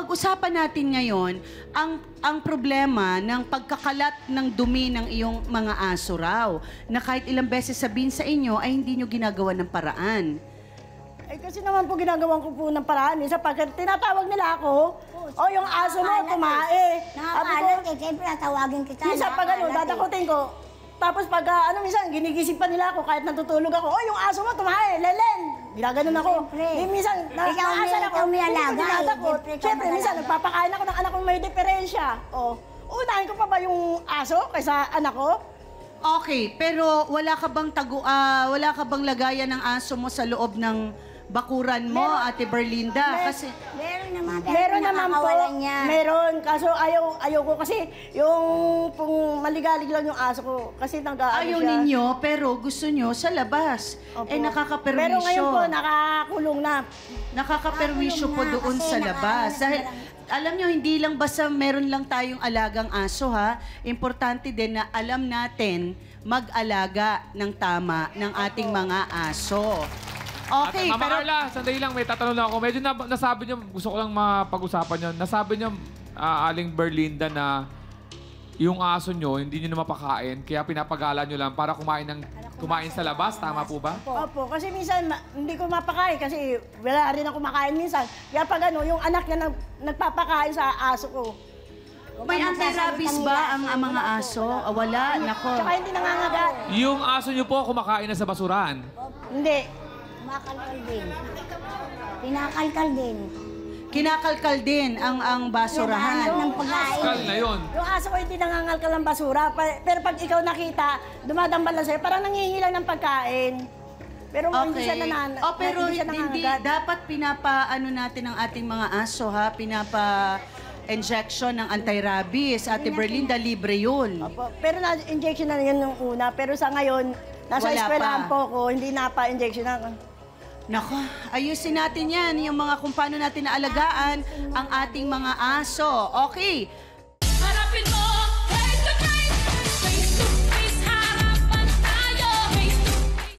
pag-usapan natin ngayon ang ang problema ng pagkakalat ng dumi ng iyong mga aso raw na kahit ilang beses sabihin sa inyo ay hindi nyo ginagawa ng paraan. Eh, kasi naman po ginagawan ko po ng paraan. Minsan pag tinatawag nila ako, o yung aso mo, kumae. Sabi ko, Nakakaalat eh, siyempre natawagin kita. minsan pag ano, nakakaalat eh. dadakutin ko. Tapos pag ah, ano, minsan ginigising pa nila ako kahit natutulog ako, oh, yung aso mo, tumae, lelen. Ginaganon ako. Eh, minsan, na, Ikaw may- naasan ako, ikaw may hindi ko alaga eh. Siyempre, ikaw Siyempre, may minsan, alaga. nagpapakain ako ng anak kong may diferensya. Oh, unahin ko pa ba yung aso kaysa anak ko? Okay, pero wala ka bang tagu ah, wala ka bang lagayan ng aso mo sa loob ng bakuran mo, Meron. Ate Berlinda? Kasi Meron naman, pero Meron naman po. niya. Meron. Kaso ayaw, ayaw ko kasi yung pong maligalig lang yung aso ko. Kasi nag ayaw ninyo, pero gusto nyo sa labas. Eh, nakakaperwisyo. Pero ngayon po, nakakulong na. Nakakaperwisyo po na doon kasi sa labas. Dahil, na alam nyo, hindi lang basta meron lang tayong alagang aso, ha? Importante din na alam natin mag-alaga ng tama ng ating mga aso. Okay, At, Mama pero... Carla, sandali lang, may tatanong lang ako. Medyo na, nasabi niyo, gusto ko lang mapag-usapan niyo. Nasabi niyo, ah, Aling Berlinda, na yung aso niyo, hindi niyo na mapakain, kaya pinapagala niyo lang para kumain ng kumain sa labas. Tama po ba? Opo, kasi minsan ma- hindi ko mapakain kasi wala rin ako makain minsan. Kaya pag ano, yung anak niya nag, nagpapakain sa aso ko. May anti-rabies ba ang, ang mga aso? Ah, wala, nako. Tsaka hindi nangangagat. Yung aso niyo po kumakain na sa basurahan. Hindi. Kumakalkal din. Pinakalkal din. Kinakalkal din ang ang basurahan. ng pagkain. Kal na yun. Yung aso ko hindi nangangalkal ng basura. Pa- pero pag ikaw nakita, dumadambal lang sa'yo, parang nangihingi lang ng pagkain. Pero hindi siya nanan Oh, pero hindi siya hindi, nangangagat. dapat pinapaano natin ang ating mga aso ha, pinapa injection ng anti-rabies. Ate Berlinda, libre 'yun. Opo, pero na-injection na yun nung una. Pero sa ngayon, nasa Wala eskwelahan po ko, hindi na pa injection na. Nako, ayusin natin 'yan, yung mga kung paano natin naalagaan ang ating mga aso. Okay.